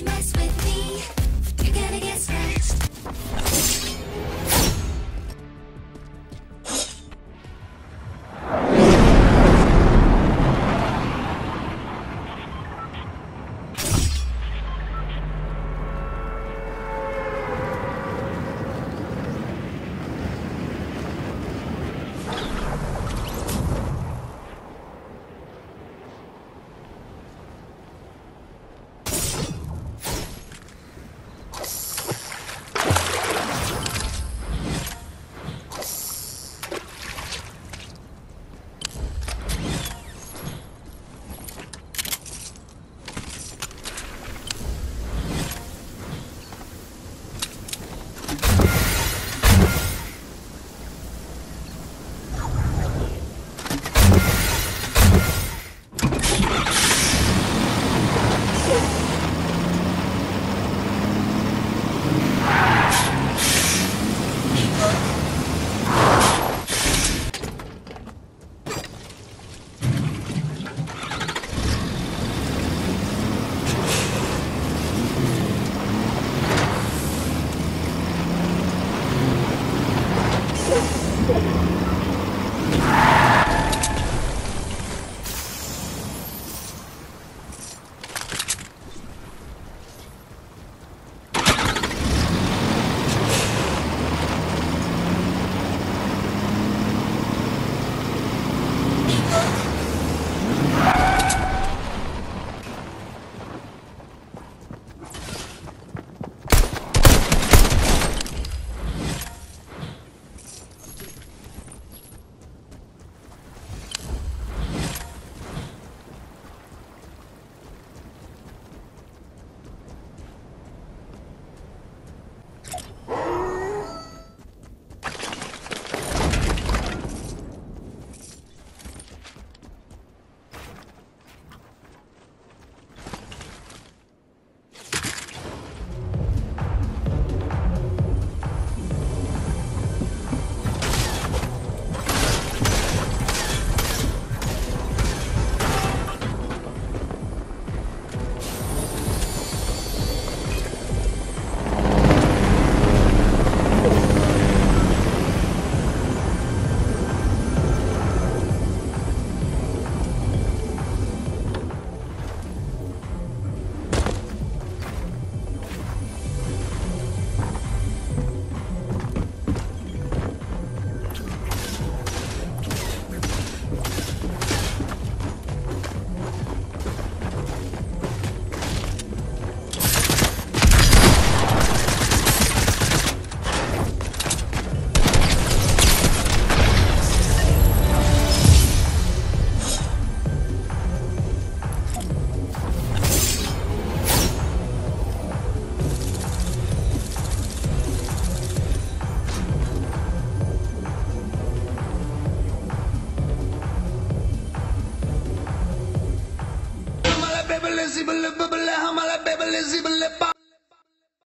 you mess with Hamala, bebble, hamala, bebble, zibble, pop.